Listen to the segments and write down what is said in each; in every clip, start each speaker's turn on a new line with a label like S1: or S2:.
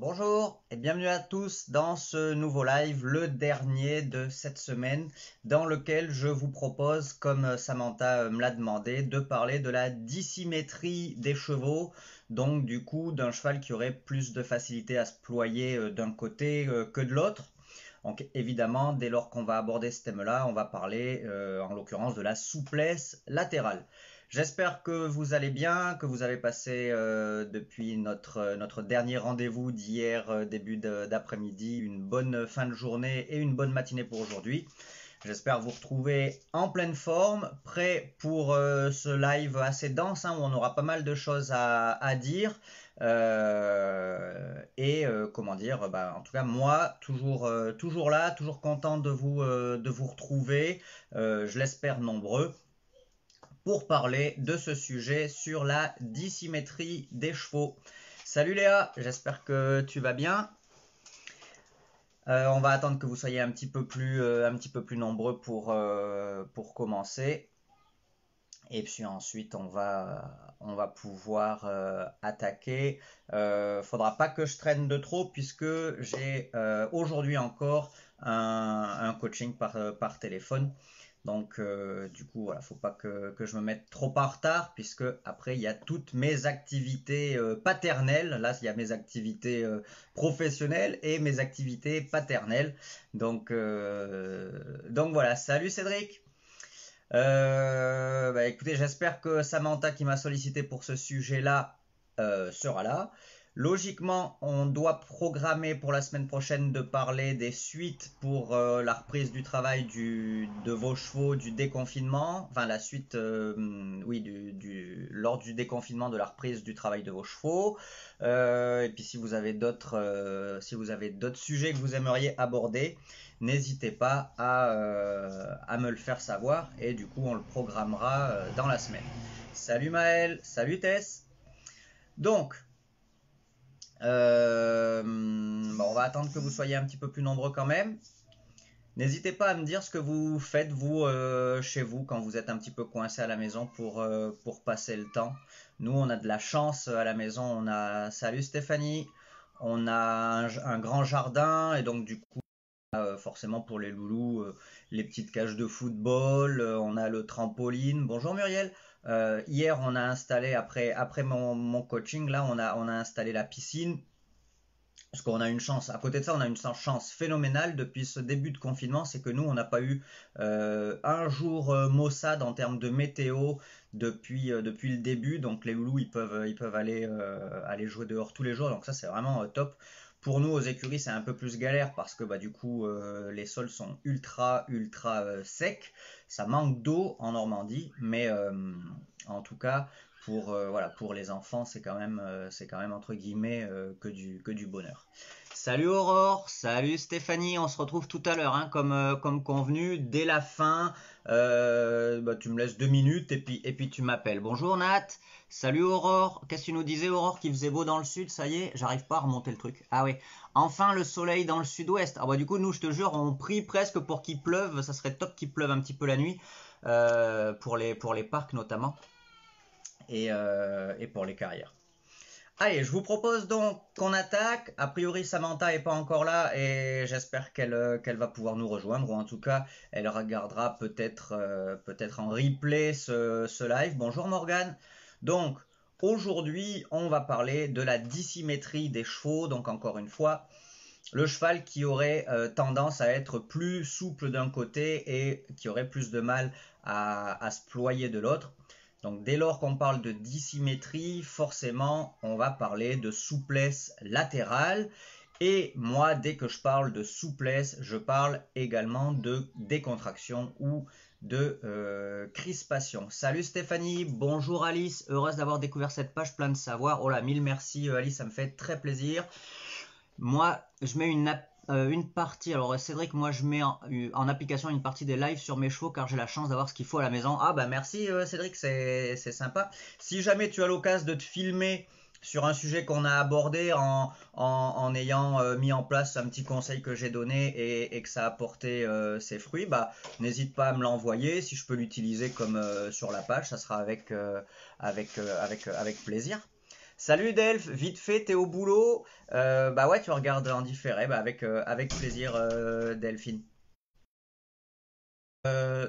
S1: Bonjour et bienvenue à tous dans ce nouveau live, le dernier de cette semaine, dans lequel je vous propose, comme Samantha me l'a demandé, de parler de la dissymétrie des chevaux, donc du coup d'un cheval qui aurait plus de facilité à se ployer euh, d'un côté euh, que de l'autre. Donc évidemment, dès lors qu'on va aborder ce thème-là, on va parler euh, en l'occurrence de la souplesse latérale. J'espère que vous allez bien, que vous avez passé euh, depuis notre, notre dernier rendez-vous d'hier euh, début d'après-midi une bonne fin de journée et une bonne matinée pour aujourd'hui. J'espère vous retrouver en pleine forme, prêt pour euh, ce live assez dense hein, où on aura pas mal de choses à, à dire. et comment dire, bah, en tout cas moi, toujours, toujours là, toujours content de vous, de vous retrouver, je l'espère nombreux pour parler de ce sujet sur la dissymétrie des chevaux. Salut Léa, j'espère que tu vas bien. Euh, on va attendre que vous soyez un petit peu plus, euh, un petit peu plus nombreux pour, euh, pour commencer. Et puis ensuite, on va, pouvoir attaquer. faudra pas que je traîne de trop puisque j'ai aujourd'hui encore un, coaching par téléphone. Donc euh, du coup, voilà, faut pas que, je me mette trop en retard puisque après il y a toutes mes activités euh, paternelles. Là, il y a mes activités euh, professionnelles et mes activités paternelles. Donc voilà. Salut Cédric. Bah, écoutez, j'espère que Samantha qui m'a sollicité pour ce sujet-là sera là. Logiquement, on doit programmer pour la semaine prochaine de parler des suites pour euh, la reprise du travail de vos chevaux du déconfinement, enfin la suite, euh, oui, lors du déconfinement de la reprise du travail de vos chevaux. Euh, et puis si vous avez d'autres, si vous avez d'autres sujets que vous aimeriez aborder, n'hésitez pas à, à me le faire savoir et du coup on le programmera dans la semaine. Salut Maël, salut Tess. Donc, euh, on va attendre que vous soyez un petit peu plus nombreux quand même. N'hésitez pas à me dire ce que vous faites vous euh, chez vous quand vous êtes un petit peu coincé à la maison pour, euh, pour passer le temps. Nous, on a de la chance à la maison. On a salut Stéphanie. On a un, grand jardin et donc du coup forcément pour les loulous les petites cages de football. on a le trampoline. Bonjour Muriel. Euh, hier, on a installé, après, mon, coaching, là, on a, installé la piscine. Parce qu'on a une chance, à côté de ça, on a une chance phénoménale depuis ce début de confinement, c'est que nous, on n'a pas eu euh, un jour euh, maussade en termes de météo depuis, le début. Donc les loulous, ils peuvent, ils peuvent aller, aller jouer dehors tous les jours. Donc ça, c'est vraiment top. Pour nous, aux écuries, c'est un peu plus galère parce que bah, du coup, euh, les sols sont ultra, ultra euh, secs. Ça manque d'eau en Normandie, mais euh, en tout cas, pour, voilà, pour les enfants, c'est quand, même, quand même entre guillemets que, du, que du bonheur. Salut Aurore, salut Stéphanie, on se retrouve tout à l'heure, hein, comme, comme convenu, dès la fin. Bah, tu me laisses deux minutes et puis, et puis tu m'appelles. Bonjour Nat. Salut Aurore, qu'est-ce que tu nous disais Aurore qu'il faisait beau dans le sud, ça y est, j'arrive pas à remonter le truc. Ah oui, enfin le soleil dans le sud-ouest. Ah bah du coup nous je te jure on prie presque pour qu'il pleuve, ça serait top qu'il pleuve un petit peu la nuit, euh, pour, les, pour les parcs notamment, et, euh, et pour les carrières. Allez, je vous propose donc qu'on attaque. A priori, Samantha est pas encore là et j'espère qu'elle euh, va pouvoir nous rejoindre ou en tout cas, elle regardera peut-être peut-être en replay ce, ce live. Bonjour Morgane. Donc, aujourd'hui, on va parler de la dissymétrie des chevaux. Donc, encore une fois, le cheval qui aurait euh, tendance à être plus souple d'un côté et qui aurait plus de mal à, se ployer de l'autre. Donc dès lors qu'on parle de dissymétrie, forcément on va parler de souplesse latérale. Et moi, dès que je parle de souplesse, je parle également de décontraction ou de euh, crispation. Salut Stéphanie, bonjour Alice, heureuse d'avoir découvert cette page plein de savoir. Oh là, mille merci euh, Alice, ça me fait très plaisir. Moi, je mets une, euh, une partie, alors Cédric, moi je mets en, application une partie des lives sur mes chevaux car j'ai la chance d'avoir ce qu'il faut à la maison. Ah bah merci Cédric, c'est sympa. Si jamais tu as l'occasion de te filmer sur un sujet qu'on a abordé en, ayant euh, mis en place un petit conseil que j'ai donné et, que ça a porté euh, ses fruits, bah n'hésite pas à me l'envoyer. Si je peux l'utiliser comme euh, sur la page, ça sera avec, avec, avec, avec plaisir. Salut Delph, vite fait, t'es au boulot euh, Bah ouais, tu regardes en différé, bah avec, euh, avec plaisir euh, Delphine.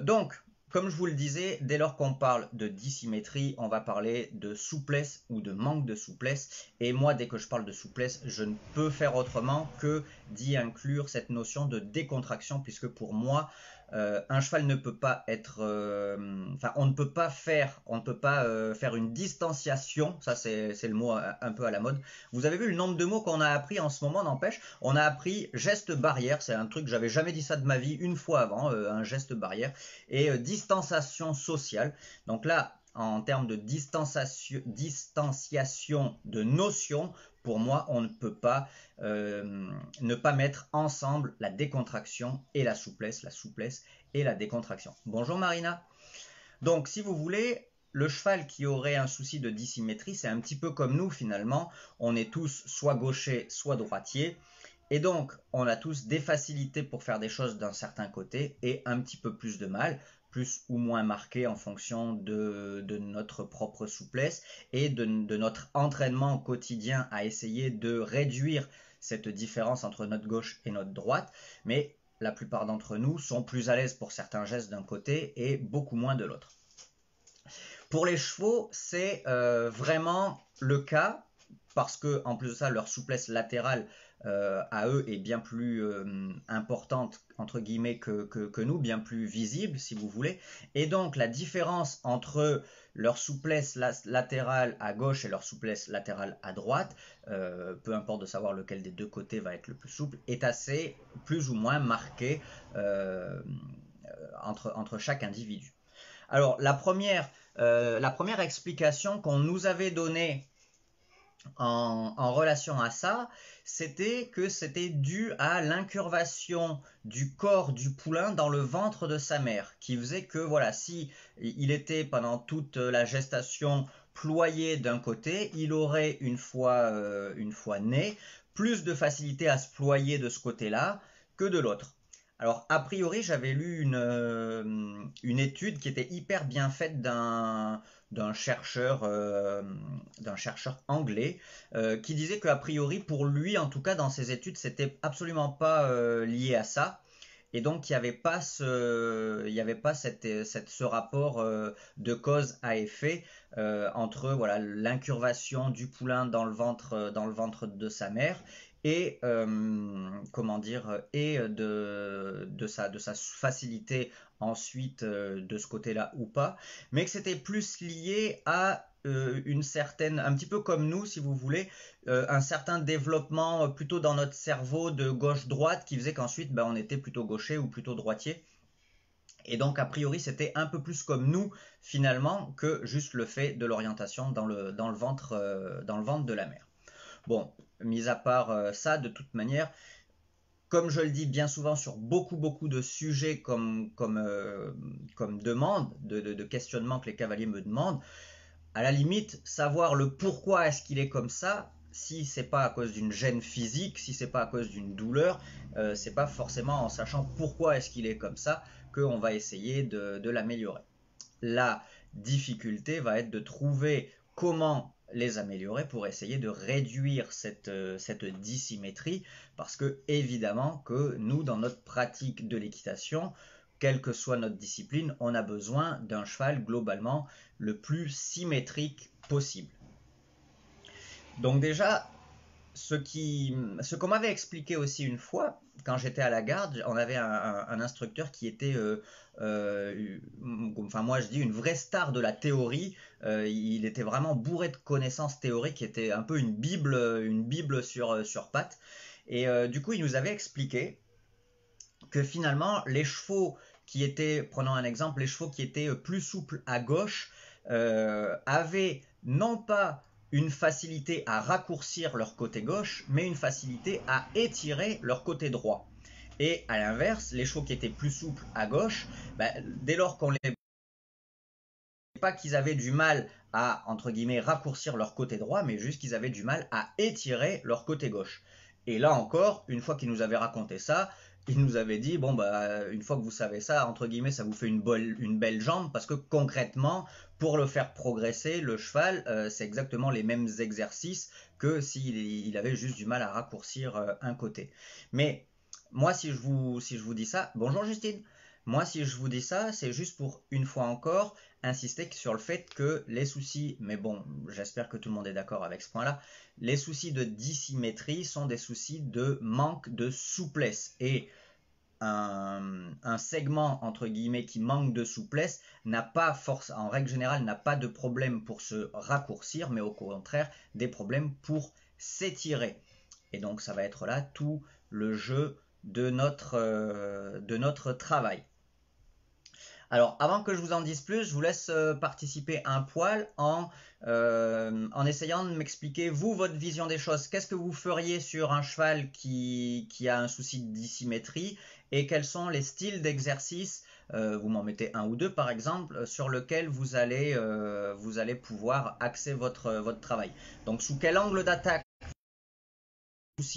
S1: donc, comme je vous le disais, dès lors qu'on parle de dissymétrie, on va parler de souplesse ou de manque de souplesse. Et moi, dès que je parle de souplesse, je ne peux faire autrement que d'y inclure cette notion de décontraction, puisque pour moi, euh, un cheval ne peut pas être, euh, enfin, on ne peut pas faire, on ne peut pas euh, faire une distanciation. Ça, c'est le mot un peu à la mode. Vous avez vu le nombre de mots qu'on a appris en ce moment, n'empêche? On a appris geste barrière. C'est un truc, j'avais jamais dit ça de ma vie une fois avant, un geste barrière. Et distanciation sociale. Donc là, en termes de distanciation, distanciation de notion, pour moi, on ne peut pas euh, ne pas mettre ensemble la décontraction et la souplesse, la souplesse et la décontraction. Bonjour Marina. Donc, si vous voulez, le cheval qui aurait un souci de dissymétrie, c'est un petit peu comme nous finalement. On est tous soit gaucher, soit droitier. Et donc, on a tous des facilités pour faire des choses d'un certain côté et un petit peu plus de mal plus ou moins marqué en fonction de, notre propre souplesse et de, notre entraînement quotidien à essayer de réduire cette différence entre notre gauche et notre droite. Mais la plupart d'entre nous sont plus à l'aise pour certains gestes d'un côté et beaucoup moins de l'autre. Pour les chevaux, c'est euh, vraiment le cas parce que en plus de ça, leur souplesse latérale euh, à eux est bien plus euh, importante entre guillemets que, nous, bien plus visible si vous voulez. Et donc la différence entre leur souplesse latérale à gauche et leur souplesse latérale à droite, euh, peu importe de savoir lequel des deux côtés va être le plus souple, est assez plus ou moins marquée entre, entre chaque individu. Alors la première, la première explication qu'on nous avait donnée en, relation à ça, c'était que c'était dû à l'incurvation du corps du poulain dans le ventre de sa mère, qui faisait que voilà, si il était pendant toute la gestation ployé d'un côté, il aurait une fois, euh, une fois né plus de facilité à se ployer de ce côté-là que de l'autre. Alors, a priori, j'avais lu une, euh, une, étude qui était hyper bien faite d'un d'un chercheur, euh, chercheur anglais euh, qui disait qu'a priori pour lui en tout cas dans ses études c'était absolument pas lié à ça. Et donc il n'y avait pas ce rapport de cause à effet entre voilà l'incurvation du poulain dans le ventre dans le ventre de sa mère et euh, comment dire et de, sa, facilité ensuite euh, de ce côté-là ou pas, mais que c'était plus lié à euh, une certaine, un petit peu comme nous si vous voulez, un certain développement plutôt dans notre cerveau de gauche-droite qui faisait qu'ensuite ben, on était plutôt gaucher ou plutôt droitier. Et donc a priori c'était un peu plus comme nous finalement que juste le fait de l'orientation dans le, le ventre, de la mer. Bon, mis à part euh, ça, de toute manière, comme je le dis bien souvent sur beaucoup beaucoup de sujets comme, comme, euh, demande, de, de, questionnement que les cavaliers me demandent, à la limite, savoir le pourquoi est-ce qu'il est comme ça, si c'est pas à cause d'une gêne physique, si c'est pas à cause d'une douleur, euh, c'est pas forcément en sachant pourquoi est-ce qu'il est comme ça qu'on va essayer de, l'améliorer. La difficulté va être de trouver comment les améliorer pour essayer de réduire cette, euh, cette dissymétrie parce que évidemment que nous dans notre pratique de l'équitation quelle que soit notre discipline on a besoin d'un cheval globalement le plus symétrique possible donc déjà ce qui ce qu'on m'avait expliqué aussi une fois quand j'étais à la garde on avait un, instructeur qui était euh, euh, enfin moi je dis une vraie star de la théorie. Euh, il était vraiment bourré de connaissances théoriques, était un peu une bible, une bible sur sur pattes. Et du coup, il nous avait expliqué que finalement les chevaux qui étaient, prenons un exemple, les chevaux qui étaient plus souples à gauche avaient non pas une facilité à raccourcir leur côté gauche, mais une facilité à étirer leur côté droit. Et à l'inverse, les chevaux qui étaient plus souples à gauche, ben, dès lors qu'on les pas qu'ils avaient du mal à, entre guillemets, raccourcir leur côté droit, mais juste qu'ils avaient du mal à étirer leur côté gauche. Et là encore, une fois qu'ils nous avaient raconté ça, il nous avait dit bon bah une fois que vous savez ça entre guillemets ça vous fait une, belle jambe parce que concrètement pour le faire progresser le cheval euh, c'est exactement les mêmes exercices que s'il avait juste du mal à raccourcir euh, un côté. Mais moi si je vous si je vous dis ça bonjour Justine. Moi si je vous dis ça c'est juste pour une fois encore insister sur le fait que les soucis mais bon j'espère que tout le monde est d'accord avec ce point là les soucis de dissymétrie sont des soucis de manque de souplesse. Et un, segment entre guillemets qui manque de souplesse n'a pas force en règle générale n'a pas de problème pour se raccourcir mais au contraire des problèmes pour s'étirer et donc ça va être là tout le jeu de notre, euh, de notre travail alors, avant que je vous en dise plus, je vous laisse euh, participer un poil en, euh, en essayant de m'expliquer, vous, votre vision des choses. Qu'est-ce que vous feriez sur un cheval qui, qui a un souci de dissymétrie et quels sont les styles d'exercice euh, vous m'en mettez un ou deux par exemple, sur lequel vous allez, vous allez pouvoir axer votre, votre travail. Donc sous quel angle d'attaque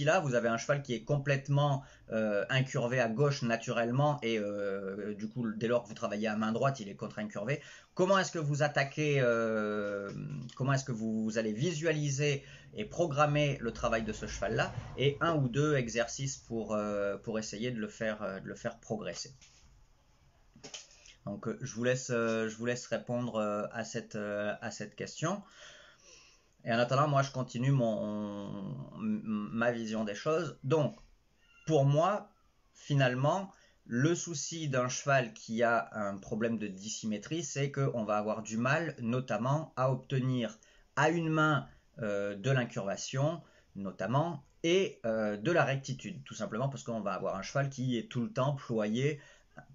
S1: là vous avez un cheval qui est complètement euh, incurvé à gauche naturellement et euh, du coup, dès lors que vous travaillez à main droite, il est contre-incurvé. Comment est-ce que vous attaquez, euh, comment est-ce que vous allez visualiser et programmer le travail de ce cheval-là et un ou deux exercices pour, pour essayer de le faire, de le faire progresser? Donc je vous laisse, je vous laisse répondre à cette, à cette question. Et en attendant, moi, je continue mon, ma vision des choses. Donc, pour moi, finalement, le souci d'un cheval qui a un problème de dissymétrie, c'est qu'on va avoir du mal, notamment, à obtenir à une main euh, de l'incurvation, notamment, et euh, de la rectitude, tout simplement parce qu'on va avoir un cheval qui est tout le temps ployé,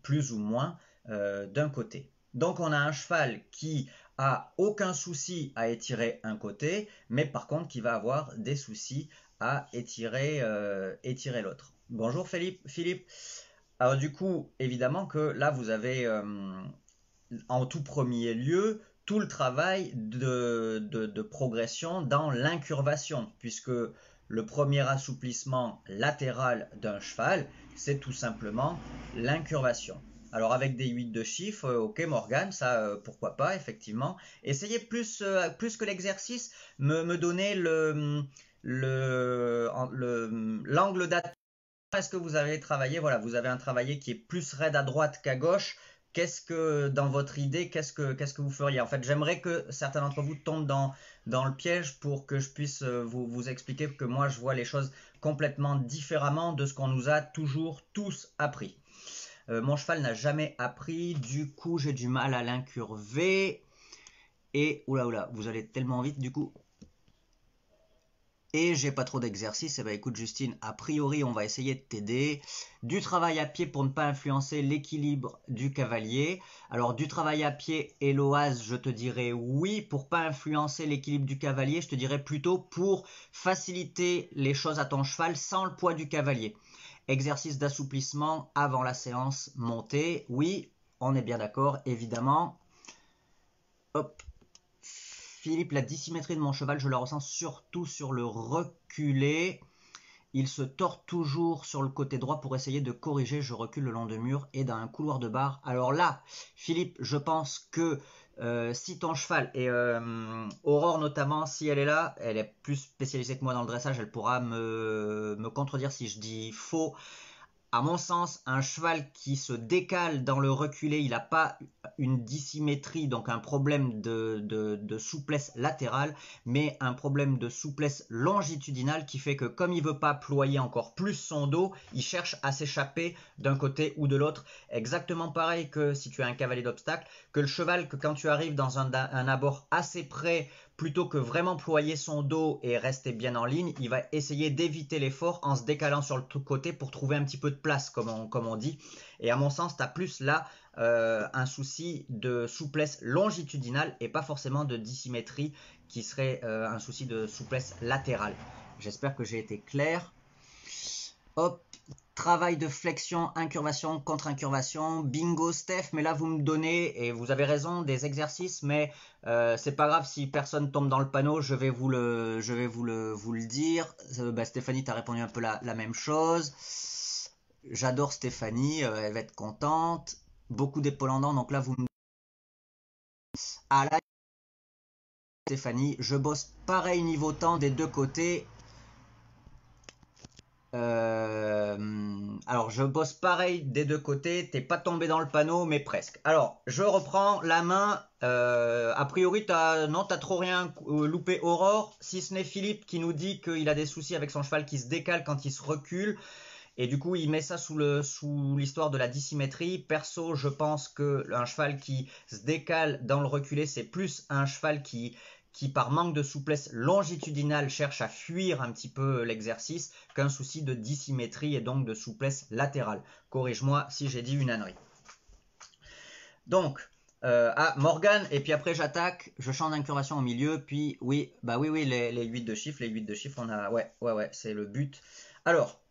S1: plus ou moins, euh, d'un côté. Donc on a un cheval qui a aucun souci à étirer un côté, mais par contre qui va avoir des soucis à étirer, euh, l'autre. Bonjour Philippe. Philippe. Alors du coup, évidemment que là vous avez euh, en tout premier lieu tout le travail de progression dans l'incurvation, puisque le premier assouplissement latéral d'un cheval, c'est tout simplement l'incurvation. Alors avec des 8 de chiffres, euh, ok Morgan, ça euh, pourquoi pas, effectivement. Essayez plus, euh, plus que l'exercice, me, me, donner le, l'angle d'attaque. Est-ce que vous avez travaillé Voilà, vous avez un travaillé qui est plus raide à droite qu'à gauche. Qu'est-ce que, dans votre idée, qu'est-ce que, qu'est-ce que vous feriez? En fait, j'aimerais que certains d'entre vous tombent dans, dans le piège pour que je puisse vous, vous expliquer que moi, je vois les choses complètement différemment de ce qu'on nous a toujours tous appris. Euh, mon cheval n'a jamais appris, du coup j'ai du mal à l'incurver. Et oula oula, vous allez tellement vite du coup. Et j'ai pas trop d'exercice, et eh ben écoute Justine, a priori on va essayer de t'aider. Du travail à pied pour ne pas influencer l'équilibre du cavalier. Alors du travail à pied, Eloise, je te dirais oui, pour pas influencer l'équilibre du cavalier, je te dirais plutôt pour faciliter les choses à ton cheval sans le poids du cavalier. Exercice d'assouplissement avant la séance montée. Oui, on est bien d'accord, évidemment. Hop. Philippe, la dissymétrie de mon cheval, je la ressens surtout sur le reculé. Il se tord toujours sur le côté droit pour essayer de corriger. Je recule le long de mur et dans un couloir de barre. Alors là, Philippe, je pense que euh, si ton cheval, et euh, Aurore notamment, si elle est là, elle est plus spécialisée que moi dans le dressage, elle pourra me, me contredire si je dis faux à mon sens, un cheval qui se décale dans le reculé, il n'a pas une dissymétrie, donc un problème de, souplesse latérale, mais un problème de souplesse longitudinale qui fait que comme il veut pas ployer encore plus son dos, il cherche à s'échapper d'un côté ou de l'autre. Exactement pareil que si tu as un cavalier d'obstacle, que le cheval, que quand tu arrives dans un abord assez près plutôt que vraiment ployer son dos et rester bien en ligne, il va essayer d'éviter l'effort en se décalant sur le côté pour trouver un petit peu de place, comme on, dit. Et à mon sens, tu as plus là euh, un souci de souplesse longitudinale et pas forcément de dissymétrie qui serait euh, un souci de souplesse latérale. J'espère que j'ai été clair. Hop, travail de flexion, incurvation, contre-incurvation, bingo, Steph, mais là vous me donnez, et vous avez raison, des exercices, mais euh, c'est pas grave si personne tombe dans le panneau, je vais vous le, je vais vous le, vous le dire. Euh, bah, Stéphanie, tu as répondu un peu la, même chose. j'adore Stéphanie, elle va être contente. Beaucoup d'épaulandants, donc là vous me à la Stéphanie, je bosse pareil niveau temps des deux côtés. Euh, alors je bosse pareil des deux côtés, t'es pas tombé dans le panneau mais presque. Alors je reprends la main, euh, a priori t'as non t'as trop rien euh, loupé Aurore, si ce n'est Philippe qui nous dit qu'il a des soucis avec son cheval qui se décale quand il se recule. Et du coup, il met ça sous le sous l'histoire de la dissymétrie. Perso, je pense que un cheval qui se décale dans le reculé, c'est plus un cheval qui qui par manque de souplesse longitudinale cherche à fuir un petit peu l'exercice qu'un souci de dissymétrie et donc de souplesse latérale. Corrige-moi si j'ai dit une ânerie. Donc, euh, ah, Morgan, et puis après j'attaque, je change d'incurvation au milieu, puis oui, bah oui, oui, les, les 8 de chiffres, les 8 de chiffres, on a, ouais, ouais, ouais, c'est le but. Alors,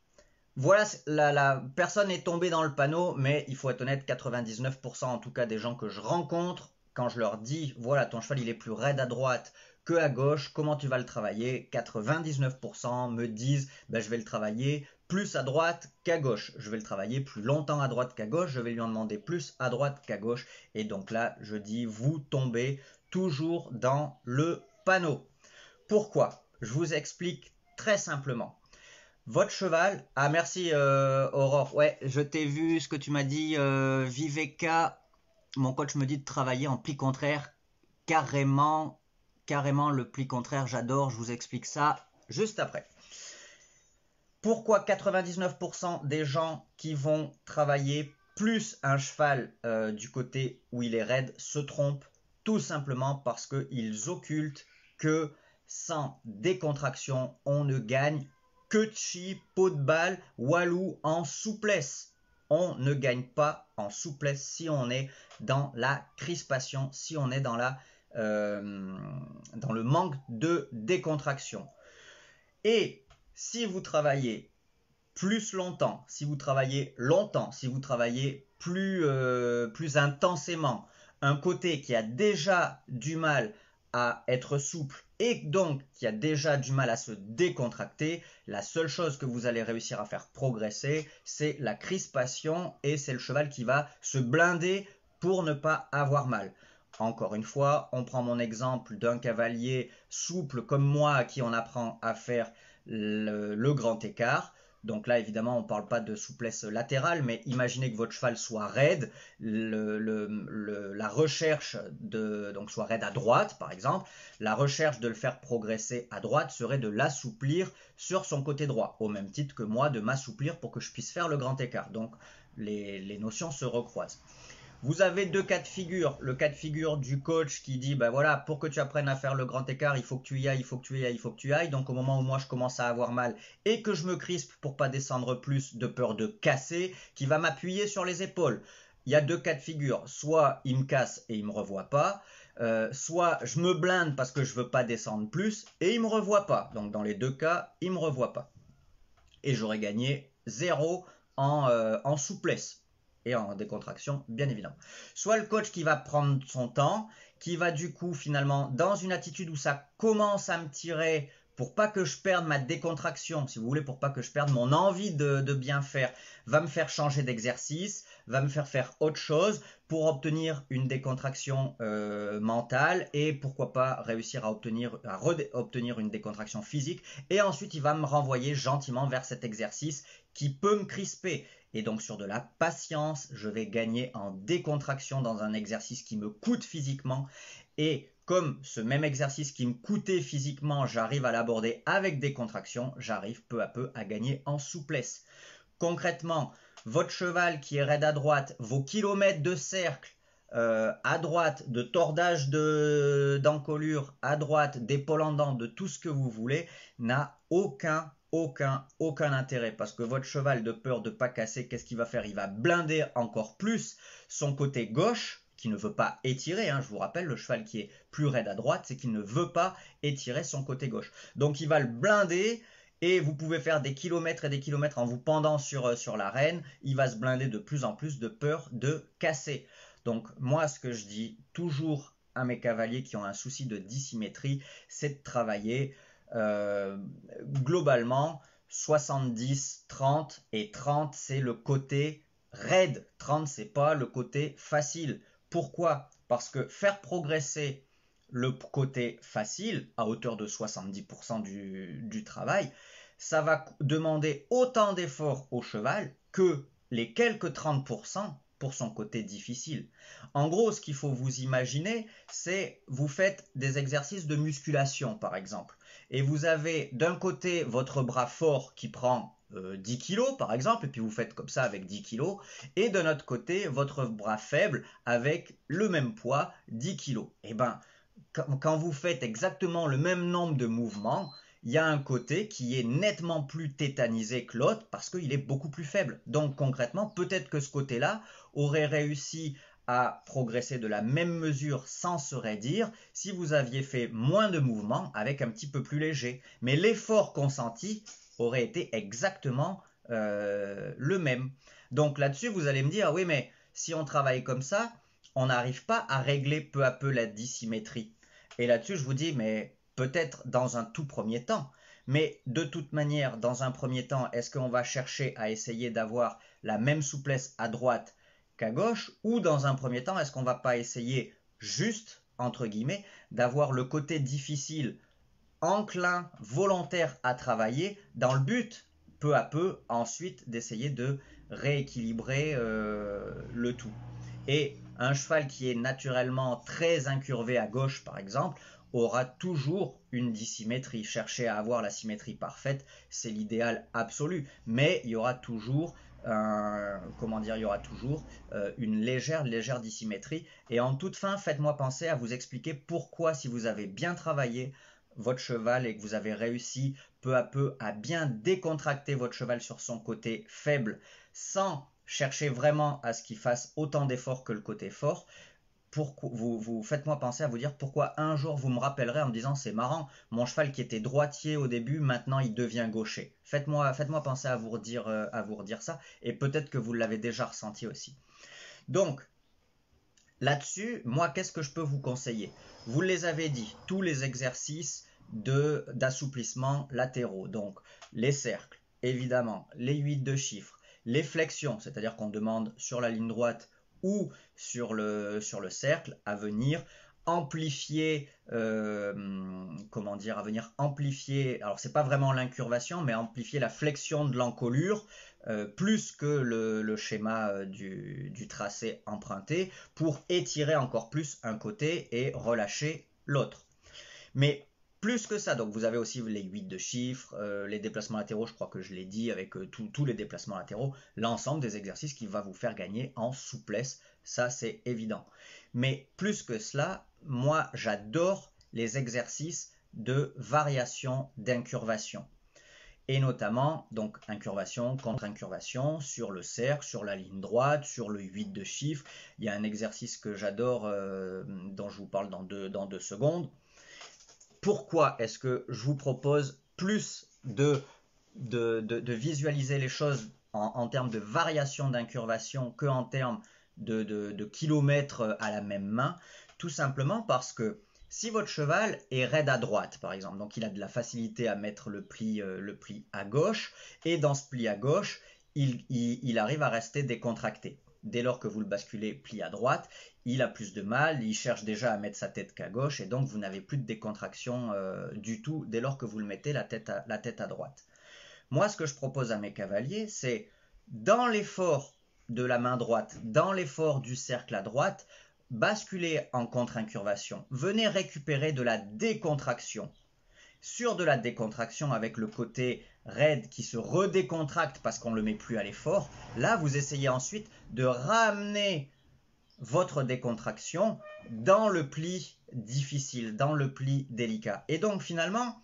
S1: voilà, la, personne est tombée dans le panneau, mais il faut être honnête, 99% en tout cas des gens que je rencontre, quand je leur dis, voilà, ton cheval il est plus raide à droite que à gauche, comment tu vas le travailler 99% me disent, ben, je vais le travailler plus à droite qu'à gauche. Je vais le travailler plus longtemps à droite qu'à gauche, je vais lui en demander plus à droite qu'à gauche. Et donc là, je dis, vous tombez toujours dans le panneau. Pourquoi? Je vous explique très simplement. Votre cheval. Ah, merci euh, Aurore. Ouais, je t'ai vu ce que tu m'as dit. Euh, Viveka, mon coach me dit de travailler en pli contraire. Carrément, carrément le pli contraire, j'adore. Je vous explique ça juste après. Pourquoi 99% des gens qui vont travailler plus un cheval euh, du côté où il est raide se trompent Tout simplement parce qu'ils occultent que sans décontraction, on ne gagne que chi, pot de balle, walou en souplesse. On ne gagne pas en souplesse si on est dans la crispation, si on est dans, la, euh, dans le manque de décontraction. Et si vous travaillez plus longtemps, si vous travaillez longtemps, si vous travaillez plus, euh, plus intensément, un côté qui a déjà du mal à être souple et donc qui a déjà du mal à se décontracter, la seule chose que vous allez réussir à faire progresser, c'est la crispation et c'est le cheval qui va se blinder pour ne pas avoir mal. Encore une fois, on prend mon exemple d'un cavalier souple comme moi à qui on apprend à faire le, grand écart. Donc là, évidemment, on ne parle pas de souplesse latérale, mais imaginez que votre cheval soit raide, la recherche de donc soit raide à droite, par exemple, la recherche de le faire progresser à droite serait de l'assouplir sur son côté droit, au même titre que moi de m'assouplir pour que je puisse faire le grand écart. Donc les notions se recroisent. Vous avez deux cas de figure. Le cas de figure du coach qui dit, ben voilà, pour que tu apprennes à faire le grand écart, il faut que tu y ailles, il faut que tu y ailles, il faut que tu y ailles. Donc au moment où moi je commence à avoir mal et que je me crispe pour pas descendre plus de peur de casser, qui va m'appuyer sur les épaules. Il y a deux cas de figure. Soit il me casse et il me revoit pas. Euh, soit je me blinde parce que je veux pas descendre plus et il me revoit pas. Donc dans les deux cas, il me revoit pas. Et j'aurais gagné zéro en, euh, en souplesse et en décontraction, bien évidemment. Soit le coach qui va prendre son temps, qui va du coup finalement dans une attitude où ça commence à me tirer pour pas que je perde ma décontraction, si vous voulez, pour pas que je perde mon envie de, bien faire, va me faire changer d'exercice, va me faire faire autre chose pour obtenir une décontraction euh, mentale et pourquoi pas réussir à obtenir, à obtenir une décontraction physique. Et ensuite, il va me renvoyer gentiment vers cet exercice qui peut me crisper. Et donc sur de la patience, je vais gagner en décontraction dans un exercice qui me coûte physiquement. Et comme ce même exercice qui me coûtait physiquement, j'arrive à l'aborder avec des contractions, j'arrive peu à peu à gagner en souplesse. Concrètement, votre cheval qui est raide à droite, vos kilomètres de cercle euh, à droite, de tordage d'encolure à droite, d'épaule en dents, de tout ce que vous voulez, n'a aucun aucun, intérêt parce que votre cheval de peur de pas casser, qu'est-ce qu'il va faire? Il va blinder encore plus son côté gauche qui ne veut pas étirer. Hein. je vous rappelle, le cheval qui est plus raide à droite, c'est qu'il ne veut pas étirer son côté gauche. Donc il va le blinder et vous pouvez faire des kilomètres et des kilomètres en vous pendant sur, euh, sur l'arène. Il va se blinder de plus en plus de peur de casser. Donc moi, ce que je dis toujours à mes cavaliers qui ont un souci de dissymétrie, c'est de travailler euh, globalement 70, 30 et 30 c'est le côté raide. 30 c'est pas le côté facile. Pourquoi? Parce que faire progresser le côté facile à hauteur de 70% du, du travail, ça va demander autant d'efforts au cheval que les quelques 30% pour son côté difficile. En gros, ce qu'il faut vous imaginer, c'est vous faites des exercices de musculation, par exemple, et vous avez d'un côté votre bras fort qui prend 10 euh, kg, par exemple, et puis vous faites comme ça avec 10 kg, et de notre côté votre bras faible avec le même poids, 10 kg. Et ben, quand vous faites exactement le même nombre de mouvements, il y a un côté qui est nettement plus tétanisé que l'autre parce qu'il est beaucoup plus faible. Donc concrètement, peut-être que ce côté-là aurait réussi à progresser de la même mesure sans se raidir si vous aviez fait moins de mouvements avec un petit peu plus léger. Mais l'effort consenti aurait été exactement euh, le même. Donc là-dessus, vous allez me dire, oui, mais si on travaille comme ça, on n'arrive pas à régler peu à peu la dissymétrie. Et là-dessus, je vous dis, mais peut-être dans un tout premier temps. Mais de toute manière, dans un premier temps, est-ce qu'on va chercher à essayer d'avoir la même souplesse à droite qu'à gauche Ou dans un premier temps, est-ce qu'on va pas essayer juste, entre guillemets, d'avoir le côté difficile, enclin, volontaire à travailler, dans le but, peu à peu, ensuite, d'essayer de rééquilibrer euh, le tout. Et un cheval qui est naturellement très incurvé à gauche, par exemple, aura toujours une dissymétrie. Chercher à avoir la symétrie parfaite, c'est l'idéal absolu. Mais il y aura toujours comment dire, il y aura toujours euh, une légère, légère dissymétrie. Et en toute fin, faites-moi penser à vous expliquer pourquoi, si vous avez bien travaillé votre cheval et que vous avez réussi peu à peu à bien décontracter votre cheval sur son côté faible, sans chercher vraiment à ce qu'il fasse autant d'efforts que le côté fort, vous, faites-moi penser à vous dire pourquoi un jour vous me rappellerez en me disant c'est marrant, mon cheval qui était droitier au début, maintenant il devient gaucher. Faites-moi faites-moi penser à vous redire euh, à vous redire ça et peut-être que vous l'avez déjà ressenti aussi. Donc là-dessus, moi qu'est-ce que je peux vous conseiller? Vous les avez dit, tous les exercices d'assouplissement latéraux, donc les cercles, évidemment, les 8 de chiffres, les flexions, c'est-à-dire qu'on demande sur la ligne droite ou sur le, sur le cercle à venir amplifier euh, comment dire à venir amplifier alors c'est pas vraiment l'incurvation mais amplifier la flexion de l'encolure euh, plus que le, schéma euh, du, du, tracé emprunté pour étirer encore plus un côté et relâcher l'autre. Mais plus que ça, donc vous avez aussi les 8 de chiffres, euh, les déplacements latéraux, je crois que je l'ai dit, avec euh, tous les déplacements latéraux, l'ensemble des exercices qui va vous faire gagner en souplesse, ça c'est évident. Mais plus que cela, moi j'adore les exercices de variation d'incurvation. Et notamment, donc, incurvation, contre-incurvation, sur le cercle, sur la ligne droite, sur le 8 de chiffres. Il y a un exercice que j'adore, euh, dont je vous parle dans deux secondes pourquoi est-ce que je vous propose plus de, visualiser les choses en, termes de variation d'incurvation que en termes de, kilomètres à la même main? Tout simplement parce que si votre cheval est raide à droite, par exemple, donc il a de la facilité à mettre le pli, euh, le pli à gauche, et dans ce pli à gauche, il arrive à rester décontracté dès lors que vous le basculez pli à droite, il a plus de mal, il cherche déjà à mettre sa tête qu'à gauche, et donc vous n'avez plus de décontraction euh, du tout dès lors que vous le mettez la tête, à, la tête à droite. Moi, ce que je propose à mes cavaliers, c'est dans l'effort de la main droite, dans l'effort du cercle à droite, basculer en contre-incurvation. Venez récupérer de la décontraction. Sur de la décontraction avec le côté raide qui se redécontracte parce qu'on ne le met plus à l'effort, là vous essayez ensuite de ramener votre décontraction dans le pli difficile, dans le pli délicat. Et donc finalement,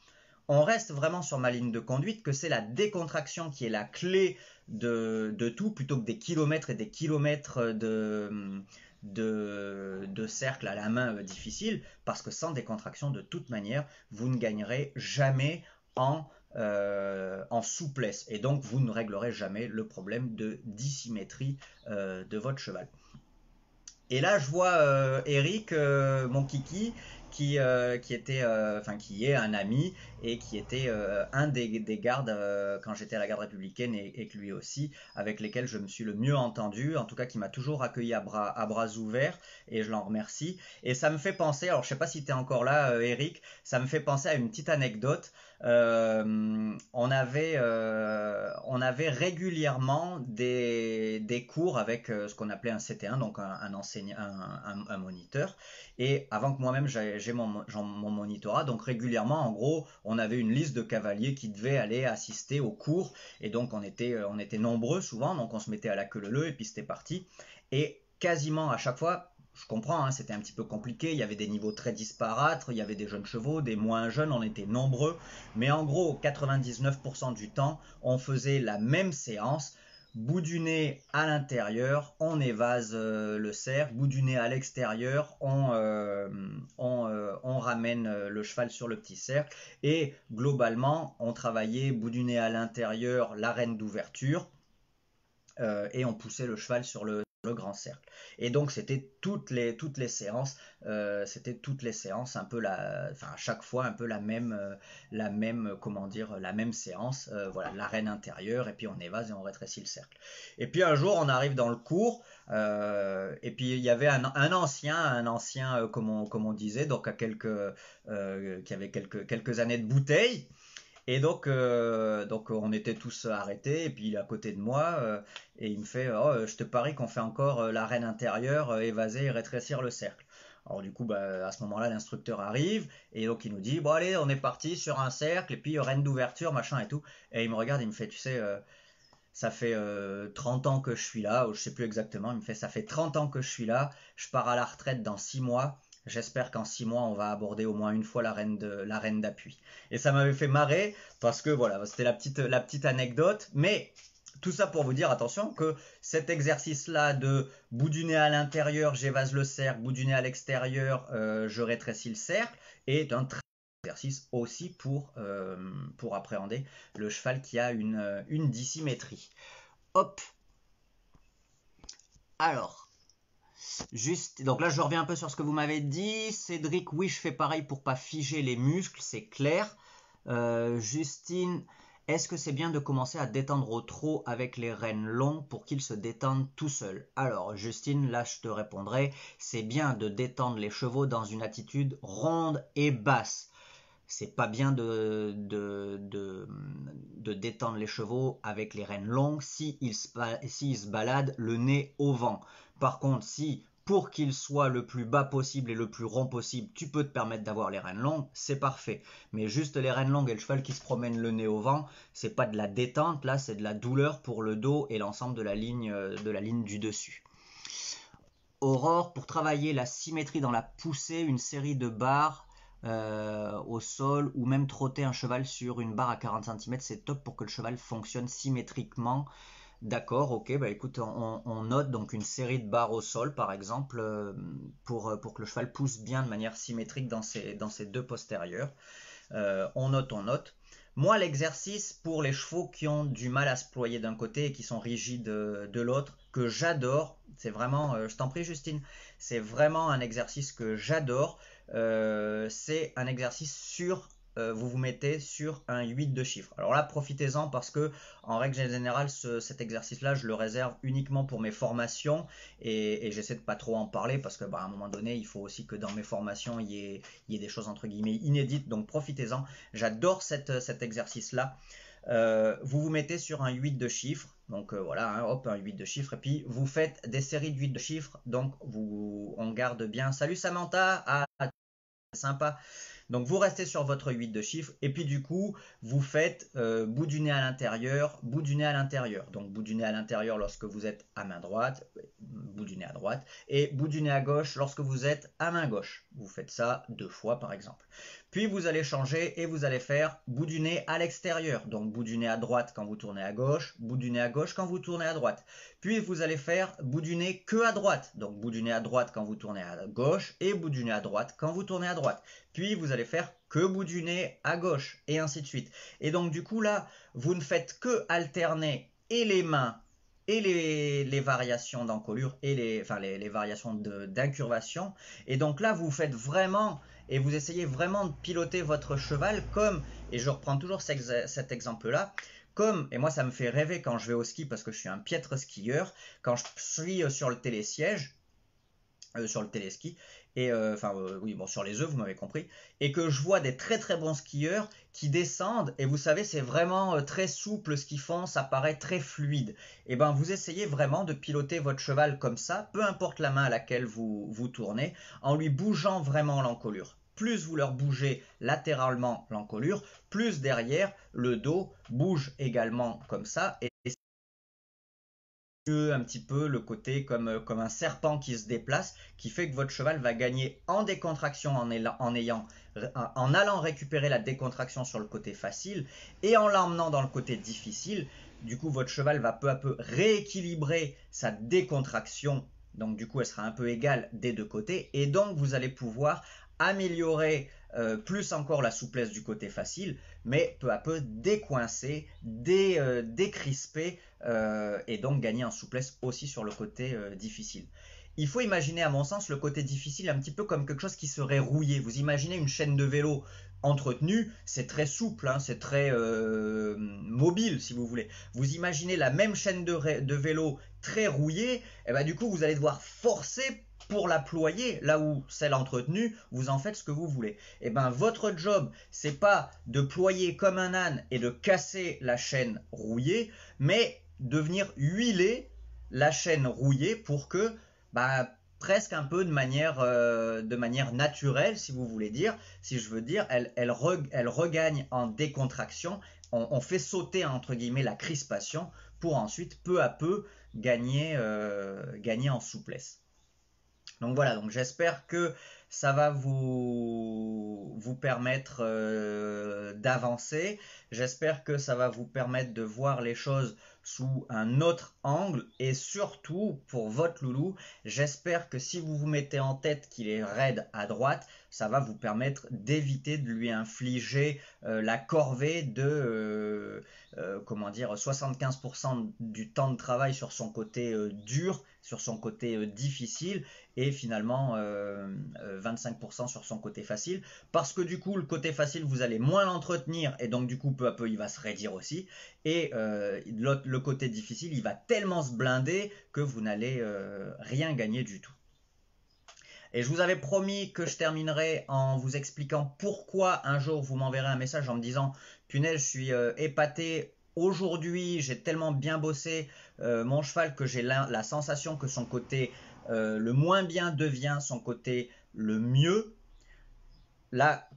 S1: on reste vraiment sur ma ligne de conduite que c'est la décontraction qui est la clé de, tout plutôt que des kilomètres et des kilomètres de, de, cercles à la main euh, difficile parce que sans décontraction de toute manière vous ne gagnerez jamais en euh, en souplesse et donc vous ne réglerez jamais le problème de dissymétrie euh, de votre cheval. Et là je vois euh, Eric, mon kiki, qui, euh, était, euh, enfin qui est un ami et qui était euh, un des, des gardes quand j'étais à la garde républicaine et, que lui aussi, avec lesquels je me suis le mieux entendu, en tout cas qui m'a toujours accueilli à bras, à bras ouverts et je l'en remercie. Et ça me fait penser, alors je sais pas si tu es encore là, Eric, ça me fait penser à une petite anecdote. Euh, on, avait, euh, on avait régulièrement des, des cours avec euh, ce qu'on appelait un CT1, donc un, enseignant, un, moniteur. Et avant que moi-même j'ai mon, mon monitorat, donc régulièrement, en gros, on avait une liste de cavaliers qui devaient aller assister aux cours. Et donc on était, on était nombreux souvent, donc on se mettait à la queue leu et puis c'était parti. Et quasiment à chaque fois, je comprends, hein, c'était un petit peu compliqué, il y avait des niveaux très disparates, il y avait des jeunes chevaux, des moins jeunes, on était nombreux, mais en gros, 99% du temps, on faisait la même séance, bout du nez à l'intérieur, on évase euh, le cerf, bout du nez à l'extérieur, on, euh, euh, ramène le cheval sur le petit cercle, et globalement, on travaillait bout du nez à l'intérieur, l'arène d'ouverture, et on poussait le cheval sur le le grand cercle. Et donc c'était toutes les toutes les séances, euh, c'était toutes les séances un peu la, enfin à chaque fois un peu la même euh, la même comment dire la même séance, euh, voilà l'arène intérieure et puis on évase et on rétrécit le cercle. Et puis un jour on arrive dans le cours et puis il y avait un, ancien un ancien comme on comme on disait donc à quelques qui avait quelques quelques années de bouteille. Et donc, euh, donc on était tous arrêtés, et puis il est à côté de moi, euh, et il me fait Oh, je te parie qu'on fait encore euh, l'arène intérieure, évaser et rétrécir le cercle. Alors du coup, bah, à ce moment-là, l'instructeur arrive, et donc il nous dit Bon allez, on est parti sur un cercle, et puis reine d'ouverture, machin et tout. Et il me regarde, il me fait Tu sais, ça fait 30 ans que je suis là, ou je sais plus exactement, il me fait Ça fait 30 ans que je suis là, je pars à la retraite dans 6 mois, J'espère qu'en six mois, on va aborder au moins une fois l'arène de d'appui. Et ça m'avait fait marrer parce que voilà, c'était la petite, la petite anecdote. Mais tout ça pour vous dire, attention, que cet exercice-là de bout du nez à l'intérieur, j'évase le cercle, bout du nez à l'extérieur, euh, je rétrécis le cercle, est un très bon exercice aussi pour, euh, pour appréhender le cheval qui a une, une dissymétrie. Hop. Alors, Donc là je reviens un peu sur ce que vous m'avez dit. Cédric, oui, je fais pareil pour pas figer les muscles, c'est clair. Euh, Justine, est-ce que c'est bien de commencer à détendre au trot avec les rênes longs pour qu'ils se détendent tout seuls? Alors, Justine, là je te répondrai, c'est bien de détendre les chevaux dans une attitude ronde et basse. C'est pas bien de, détendre les chevaux avec les rênes longues s'ils si se baladent le nez au vent. Par contre, si pour qu'il soit le plus bas possible et le plus rond possible, tu peux te permettre d'avoir les rênes longues, c'est parfait. Mais juste les rênes longues et le cheval qui se promène le nez au vent, c'est pas de la détente, là c'est de la douleur pour le dos et l'ensemble de la ligne euh, du dessus. Aurore, pour travailler la symétrie dans la poussée, une série de barres euh, au sol ou même trotter un cheval sur une barre à 40 cm, c'est top pour que le cheval fonctionne symétriquement D'accord, ok, bah écoute, on, note donc une série de barres au sol par exemple euh, pour, euh, pour que le cheval pousse bien de manière symétrique dans ses, deux postérieurs. Euh, on note, on note. Moi, l'exercice pour les chevaux qui ont du mal à se ployer d'un côté et qui sont rigides de l'autre, que j'adore, c'est vraiment, je t'en prie Justine, c'est vraiment un exercice que j'adore. c'est un exercice sur euh, vous vous mettez sur un 8 de chiffre. Alors là, profitez-en parce que, en règle générale, cet exercice-là, je le réserve uniquement pour mes formations et, j'essaie de pas trop en parler parce que, bah, à un moment donné, il faut aussi que dans mes formations, il y ait, des choses entre guillemets inédites. Donc profitez-en. J'adore cet exercice-là. Euh, vous vous mettez sur un 8 de chiffre, donc euh, voilà, hein, hop, un 8 de chiffre, et puis vous faites des séries de 8 de chiffres, donc vous, on garde bien. Salut Samantha, ah, sympa. Donc vous restez sur votre 8 de chiffre et puis du coup vous faites euh, bout du nez à l'intérieur, bout du nez à l'intérieur. Donc bout du nez à l'intérieur lorsque vous êtes à main droite, bout du nez à droite, et bout du nez à gauche lorsque vous êtes à main gauche. Vous faites ça deux fois par exemple. Puis vous allez changer et vous allez faire bout du nez à l'extérieur. Donc bout du nez à droite quand vous tournez à gauche, bout du nez à gauche quand vous tournez à droite. Puis vous allez faire bout du nez que à droite. Donc bout du nez à droite quand vous tournez à gauche et bout du nez à droite quand vous tournez à droite. Puis vous allez faire que bout du nez à gauche et ainsi de suite. Et donc du coup là, vous ne faites que alterner et les mains et les, variations d'encolure et les, les variations d'incurvation. Et donc là, vous faites vraiment et vous essayez vraiment de piloter votre cheval comme, et je reprends toujours cet exemple-là, comme, et moi ça me fait rêver quand je vais au ski parce que je suis un piètre skieur, quand je suis euh, sur le télésiège, euh, sur le téléski, et euh, enfin oui bon sur les œufs vous m'avez compris et que je vois des très très bons skieurs qui descendent et vous savez c'est vraiment très souple ce qu'ils font ça paraît très fluide. Et ben vous essayez vraiment de piloter votre cheval comme ça peu importe la main à laquelle vous vous tournez en lui bougeant vraiment l'encolure plus vous leur bougez latéralement l'encolure, plus derrière le dos bouge également comme ça. Et un petit peu le côté comme, comme un serpent qui se déplace, qui fait que votre cheval va gagner en décontraction en, en allant récupérer la décontraction sur le côté facile et en l'emmenant dans le côté difficile. Du coup, votre cheval va peu à peu rééquilibrer sa décontraction donc du coup, elle sera un peu égale des deux côtés. Et donc, vous allez pouvoir améliorer euh, plus encore la souplesse du côté facile, mais peu à peu décoincer, euh, décrisper euh, et donc gagner en souplesse aussi sur le côté difficile. Il faut imaginer à mon sens le côté difficile un petit peu comme quelque chose qui serait rouillé. Vous imaginez une chaîne de vélo entretenue, c'est très souple, hein, c'est très mobile si vous voulez. Vous imaginez la même chaîne de, vélo très rouillée, et eh ben, du coup vous allez devoir forcer pour la ployer, là où celle entretenue, vous en faites ce que vous voulez. Et eh ben votre job, c'est pas de ployer comme un âne et de casser la chaîne rouillée, mais de venir huiler la chaîne rouillée pour que bah, presque un peu de manière, euh, de manière naturelle, si vous voulez dire, si je veux dire, elle, regagne en décontraction, on, fait sauter entre guillemets la crispation pour ensuite peu à peu gagner, euh, gagner en souplesse. Donc voilà, donc j'espère que ça va vous, permettre euh, d'avancer. J'espère que ça va vous permettre de voir les choses sous un autre angle et surtout pour votre loulou, j'espère que si vous vous mettez en tête qu'il est raide à droite, ça va vous permettre d'éviter de lui infliger euh, la corvée de euh, comment dire 75% du temps de travail sur son côté dur, sur son côté difficile et finalement 25% euh, euh, sur son côté facile parce que du coup le côté facile vous allez moins l'entretenir et donc du coup peu à peu il va se raidir aussi et euh, le côté difficile il va tellement se blinder que vous n'allez rien gagner du tout. Et je vous avais promis que je terminerai en vous expliquant pourquoi un jour vous m'enverrez un message en me disant punaise je suis épaté aujourd'hui j'ai tellement bien bossé mon cheval que j'ai la, sensation que son côté euh, le moins bien devient son côté le mieux, la,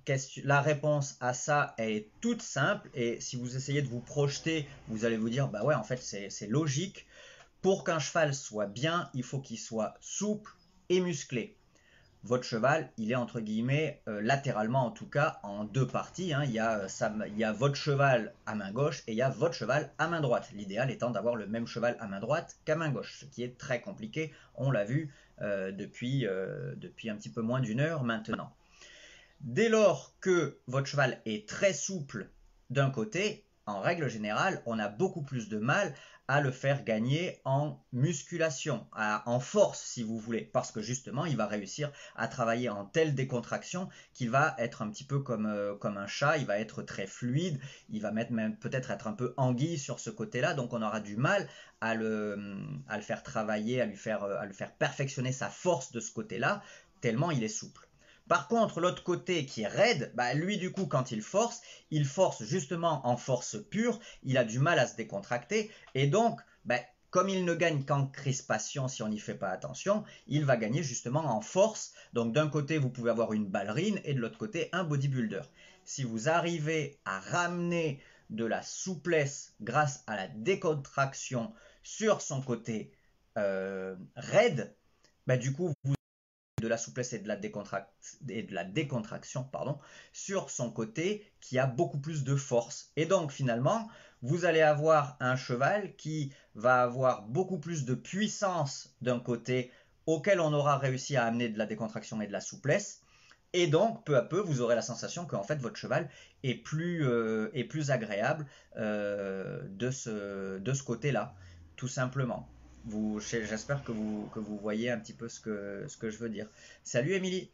S1: la, réponse à ça est toute simple et si vous essayez de vous projeter, vous allez vous dire bah ouais en fait c'est logique. Pour qu'un cheval soit bien, il faut qu'il soit souple et musclé votre cheval, il est entre guillemets euh, latéralement en tout cas en deux parties. Hein. Il, y a, euh, il, y a, votre cheval à main gauche et il y a votre cheval à main droite. L'idéal étant d'avoir le même cheval à main droite qu'à main gauche, ce qui est très compliqué. On l'a vu euh, depuis, depuis un petit peu moins d'une heure maintenant. Dès lors que votre cheval est très souple d'un côté, en règle générale, on a beaucoup plus de mal à le faire gagner en musculation, en force si vous voulez, parce que justement il va réussir à travailler en telle décontraction qu'il va être un petit peu comme, euh, un chat, il va être très fluide, il va peut-être être un peu anguille sur ce côté-là, donc on aura du mal à le, faire travailler, à lui euh, faire perfectionner sa force de ce côté-là, tellement il est souple. Par contre, l'autre côté qui est raide, bah, lui du coup quand il force, il force justement en force pure, il a du mal à se décontracter et donc bah, comme il ne gagne qu'en crispation si on n'y fait pas attention, il va gagner justement en force. Donc d'un côté vous pouvez avoir une ballerine et de l'autre côté un bodybuilder. Si vous arrivez à ramener de la souplesse grâce à la décontraction sur son côté euh, raide, bah, du coup vous de la souplesse et de la, et de la décontraction pardon, sur son côté qui a beaucoup plus de force. Et donc finalement, vous allez avoir un cheval qui va avoir beaucoup plus de puissance d'un côté auquel on aura réussi à amener de la décontraction et de la souplesse. Et donc, peu à peu, vous aurez la sensation qu'en fait, votre cheval est plus, euh, plus agréable euh, de ce, de ce côté-là, tout simplement. J'espère que vous, voyez un petit peu ce que, ce que je veux dire. Salut Émilie.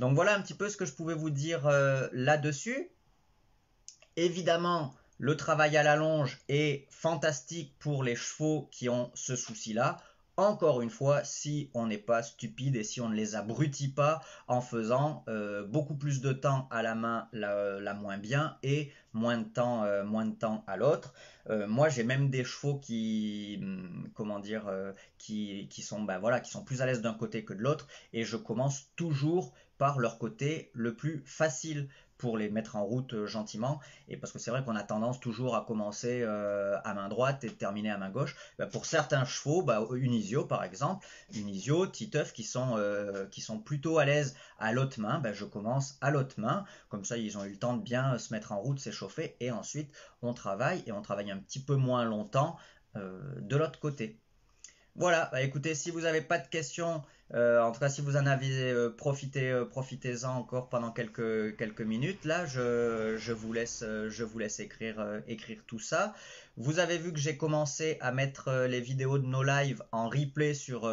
S1: Donc voilà un petit peu ce que je pouvais vous dire euh, là-dessus. Évidemment, le travail à la longe est fantastique pour les chevaux qui ont ce souci-là. Encore une fois, si on n'est pas stupide et si on ne les abrutit pas en faisant euh, beaucoup plus de temps à la main la, moins bien et moins de temps, euh, à l'autre. Euh, moi, j'ai même des chevaux qui, hum, comment dire, qui, qui, sont, ben voilà, qui sont plus à l'aise d'un côté que de l'autre et je commence toujours par leur côté le plus facile pour les mettre en route euh, gentiment. Et parce que c'est vrai qu'on a tendance toujours à commencer euh, à main droite et terminer à main gauche. Bah, pour certains chevaux, bah, Unisio par exemple, Unisio, Titeuf qui sont, euh, qui sont plutôt à l'aise à l'autre main, bah, je commence à l'autre main. Comme ça, ils ont eu le temps de bien se mettre en route, s'échauffer. Et ensuite, on travaille et on travaille un petit peu moins longtemps de l'autre côté. Voilà, bah, écoutez, si vous n'avez pas de questions, euh, en tout cas, si vous en avez euh, profité, euh, profitez-en encore pendant quelques, minutes. Là, je, vous laisse, écrire, tout ça. Vous avez vu que j'ai commencé à mettre les vidéos de nos lives en replay sur,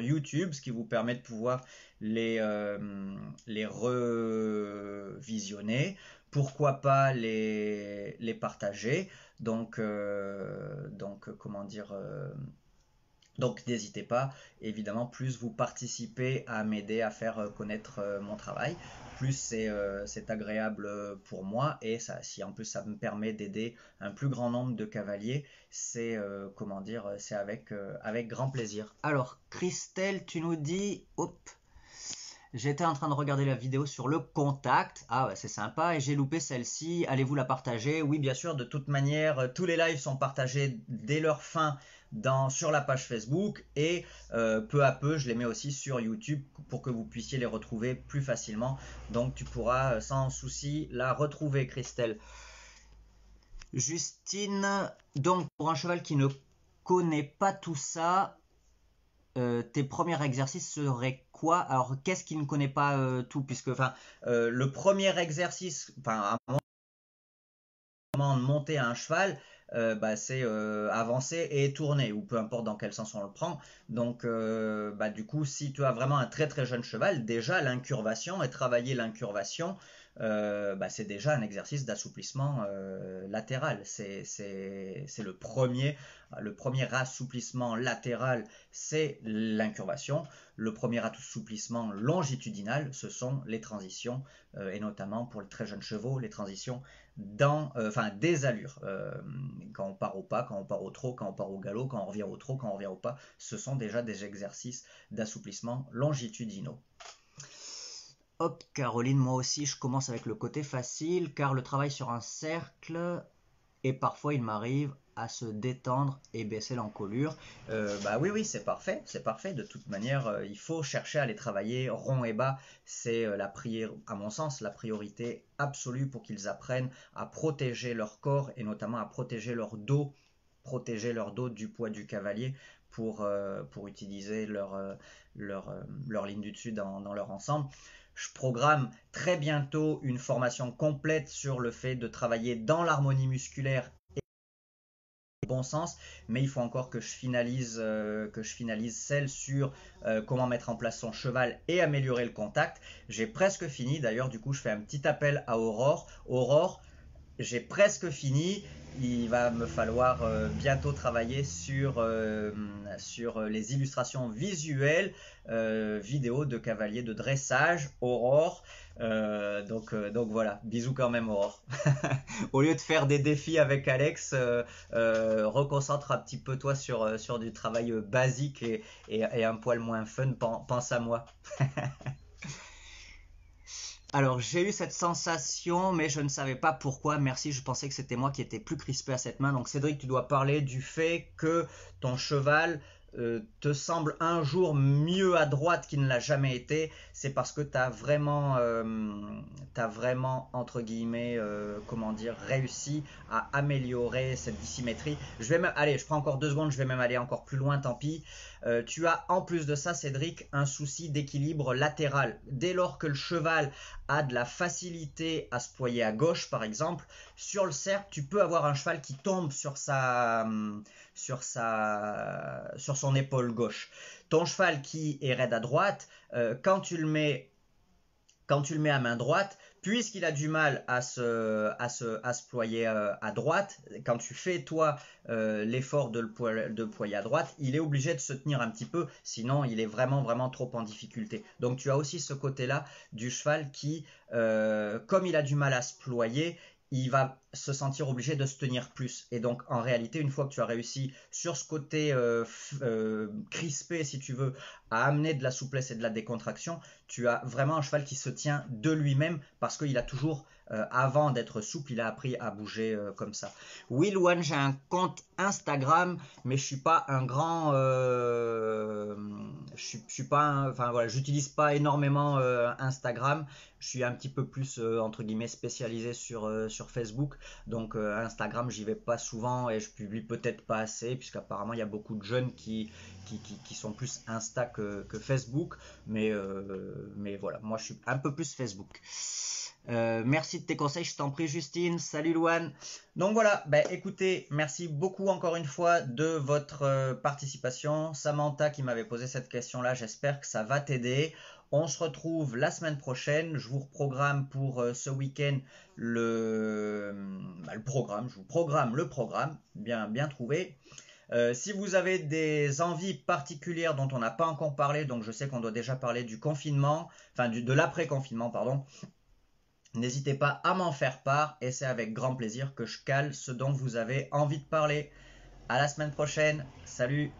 S1: YouTube, ce qui vous permet de pouvoir les, revisionner. Pourquoi pas les, partager? Donc comment dire donc n'hésitez pas, évidemment, plus vous participez à m'aider à faire euh, connaître euh, mon travail, plus c'est euh, agréable pour moi et si en plus ça me permet d'aider un plus grand nombre de cavaliers, c'est comment dire, c'est avec, avec grand plaisir. Alors Christelle, tu nous dis, hop, J'étais en train de regarder la vidéo sur le contact. Ah ouais, c'est sympa et j'ai loupé celle-ci. Allez-vous la partager? Oui, bien sûr. De toute manière, tous les lives sont partagés dès leur fin sur la page Facebook et euh, peu à peu je les mets aussi sur YouTube pour que vous puissiez les retrouver plus facilement. Donc tu pourras euh, sans souci la retrouver Christelle. Justine, donc pour un cheval qui ne connaît pas tout ça, euh, tes premiers exercices seraient quoi? Alors qu'est-ce qui ne connaît pas tout? Puisque le premier exercice, enfin à moment de monter un cheval, bah, c'est euh, avancer et tourner, ou peu importe dans quel sens on le prend. Donc, euh, bah, du coup, si tu as vraiment un très très jeune cheval, déjà l'incurvation et travailler l'incurvation, bah, c'est déjà un exercice d'assouplissement latéral. C'est le premier, le premier assouplissement latéral, c'est l'incurvation. Le premier assouplissement longitudinal, ce sont les transitions, et notamment pour les très jeunes chevaux, les transitions dans, euh, enfin, des allures. Euh, quand on part au pas, quand on part au trot, quand on part au galop, quand on revient au trot, quand on revient au pas, ce sont déjà des exercices d'assouplissement longitudinaux. Hop, Caroline, moi aussi, je commence avec le côté facile, car le travail sur un cercle, et parfois il m'arrive à se détendre et baisser l'encolure. Euh, bah oui, oui, c'est parfait, c'est parfait. De toute manière, euh, il faut chercher à les travailler rond et bas. C'est euh, la à mon sens, la priorité absolue pour qu'ils apprennent à protéger leur corps et notamment à protéger leur dos, protéger leur dos du poids du cavalier pour, utiliser leur, ligne du dessus dans leur ensemble. Je programme très bientôt une formation complète sur le fait de travailler dans l'harmonie musculaire bon sens, mais il faut encore que je finalise, euh, celle sur euh, comment mettre en place son cheval et améliorer le contact. J'ai presque fini, d'ailleurs du coup je fais un petit appel à Aurore. Aurore, j'ai presque fini. Il va me falloir euh, bientôt travailler sur, sur les illustrations visuelles vidéo de cavaliers de dressage. Aurore, euh, donc, euh, donc voilà, bisous quand même Aurore. Au lieu de faire des défis avec Alex, euh, reconcentre un petit peu toi sur, sur du travail basique et, et, un poil moins fun, pense à moi. Alors j'ai eu cette sensation, mais je ne savais pas pourquoi. Merci, je pensais que c'était moi qui étais plus crispé à cette main. Donc Cédric, tu dois parler du fait que ton cheval te semble un jour mieux à droite qu'il ne l'a jamais été, c'est parce que tu as vraiment, euh, vraiment, entre guillemets, euh, comment dire, réussi à améliorer cette dissymétrie. Je vais même, allez, je prends encore deux secondes, je vais même aller encore plus loin, tant pis. tu as en plus de ça, Cédric, un souci d'équilibre latéral. Dès lors que le cheval a de la facilité à se ployer à gauche, par exemple, sur le cercle, tu peux avoir un cheval qui tombe sur sa, sur sa, sur son épaule gauche. Ton cheval qui est raide à droite, euh, quand tu le mets quand tu à main droite, puisqu'il a du mal à se, à se, à ployer euh, à droite, quand tu fais toi euh, l'effort de le ployer à droite, il est obligé de se tenir un petit peu, sinon il est vraiment vraiment trop en difficulté. Donc tu as aussi ce côté-là du cheval qui, comme il a du mal à se ployer, il va se sentir obligé de se tenir plus. Et donc, en réalité, une fois que tu as réussi sur ce côté euh, euh, crispé, si tu veux, à amener de la souplesse et de la décontraction, tu as vraiment un cheval qui se tient de lui-même parce qu'il a toujours euh, avant d'être souple, il a appris à bouger comme ça. Oui, Louane, j'ai un compte Instagram, mais je suis pas un grand, je, suis, pas, enfin voilà, j'utilise pas énormément Instagram. Je suis un petit peu plus entre guillemets spécialisé sur sur Facebook, donc Instagram, j'y vais pas souvent et je publie peut-être pas assez, puisqu'apparemment il y a beaucoup de jeunes qui sont plus Insta que, Facebook, mais mais voilà, moi je suis un peu plus Facebook. Euh, merci de tes conseils, je t'en prie Justine. Salut Louane. Donc voilà, ben, écoutez, merci beaucoup encore une fois de votre euh, participation. Samantha qui m'avait posé cette question-là, j'espère que ça va t'aider. On se retrouve la semaine prochaine. Je vous reprogramme pour euh, ce week-end le, bah, le, programme. Je vous programme le programme, bien, bien trouvé. si vous avez des envies particulières dont on n'a pas encore parlé, donc je sais qu'on doit déjà parler du confinement, enfin du, de l'après-confinement, pardon, N'hésitez pas à m'en faire part et c'est avec grand plaisir que je cale ce dont vous avez envie de parler. À la semaine prochaine. Salut